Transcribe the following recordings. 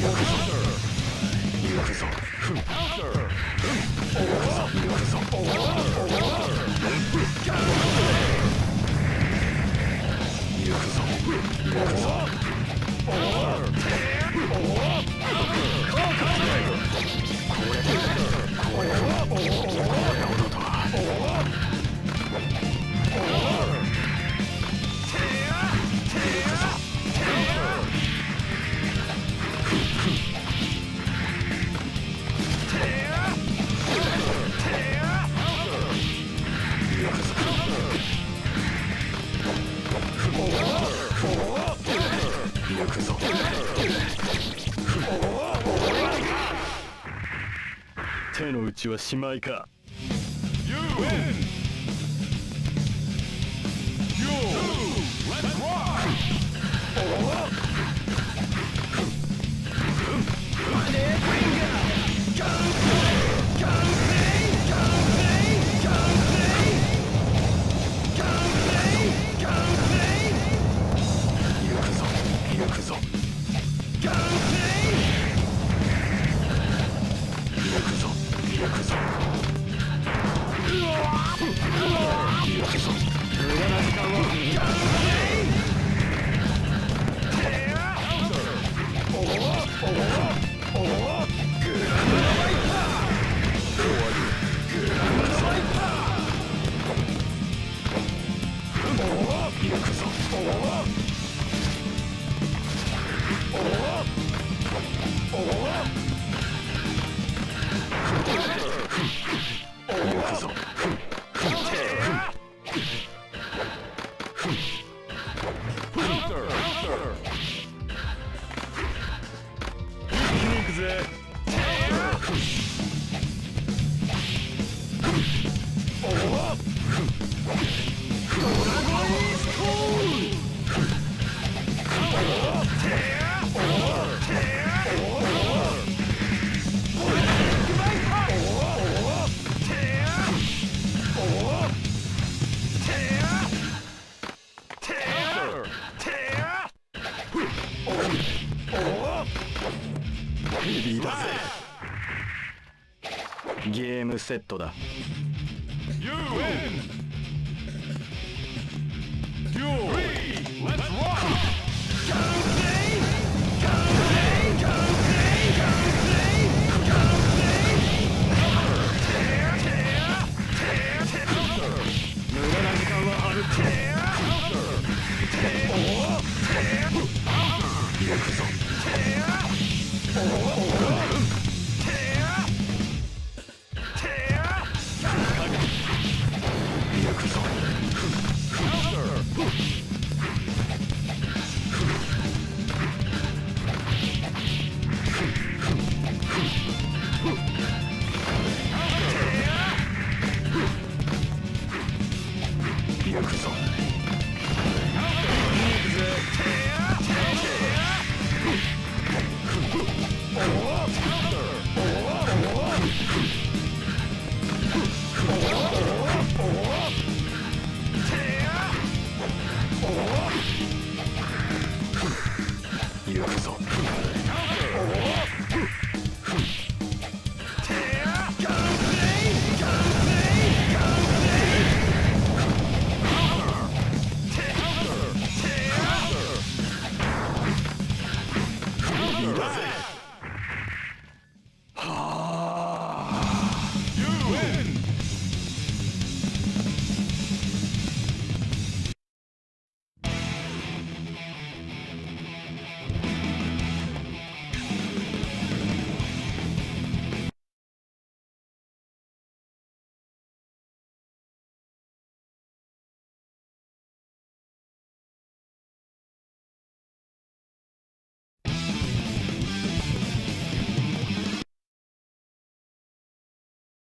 くぞ。はしまいか You win. ぞ行くぞ。ゲームセットだ You win. You win!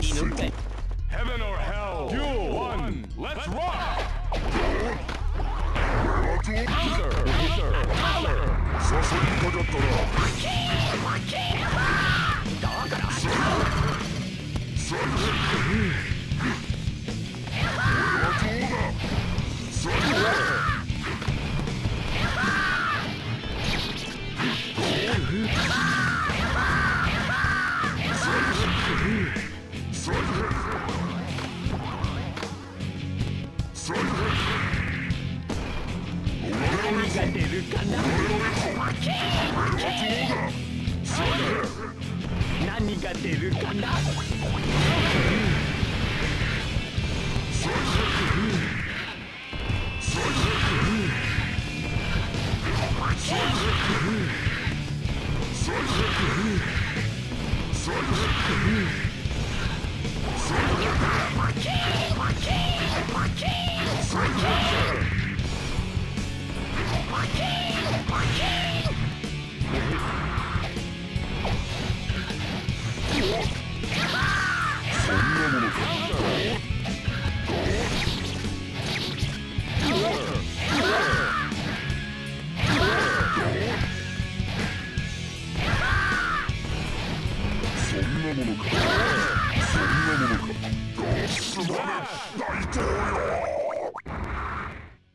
Heaven or hell. Duel one. Let's rock. Counter. Counter. Counter. さすがにかかったな。負け負けだから。さあ。さあ。これはどうだ。さあ。Oh, Good God, no! そんなものかそんなものかで大統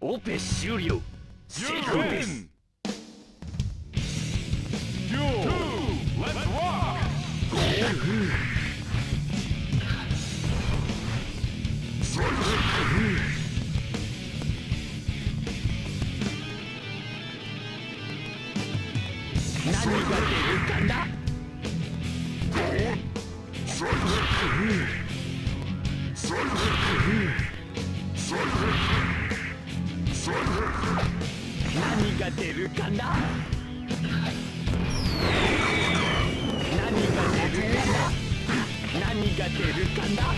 領オペ終了成功です何が出るかな？出るかなは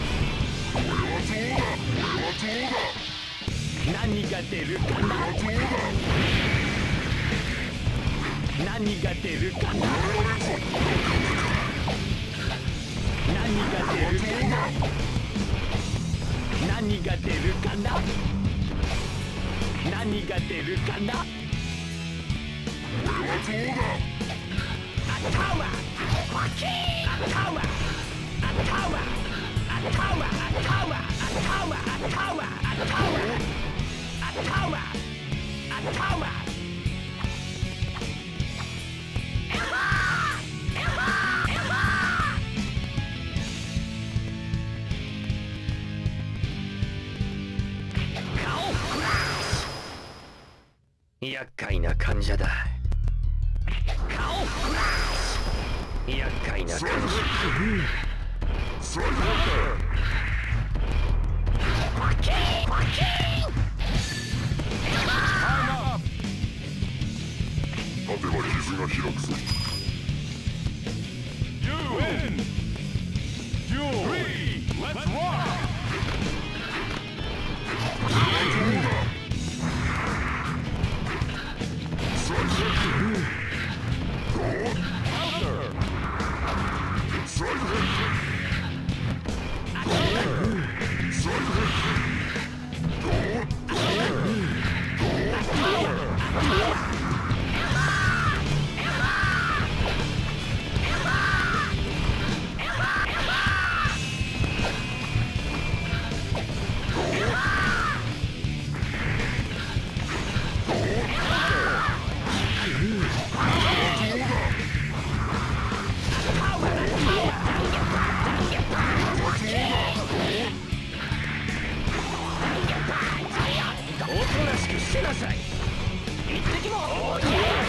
うだはうだ何が出るかな？はうだ何が出るかな？何が出るかな？何が出るかな？何が出るかな俺はうだ頭厄介な患者だ。顔フラッシュ厄介な患者。Destroy water! 一滴も